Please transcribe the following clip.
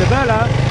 C'est belle, hein